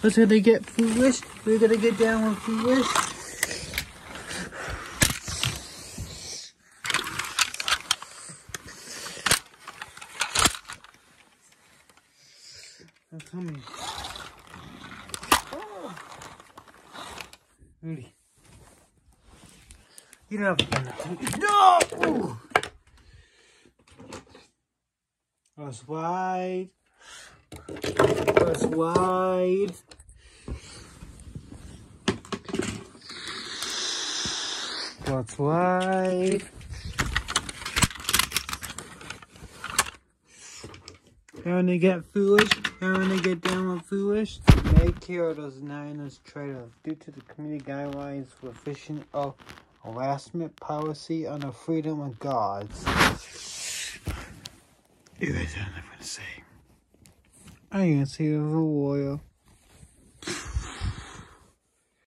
Let's gonna get foolish. We're gonna get down with foolish. I'm coming. Rudy. You don't have to No! That's wide. Wide. That's wide. When they get foolish, when they get down with foolish, make care of those Niners trailers. Due to the community guidelines for fishing of harassment policy on the freedom of gods. You guys don't know what to say. I ain't scared of a while.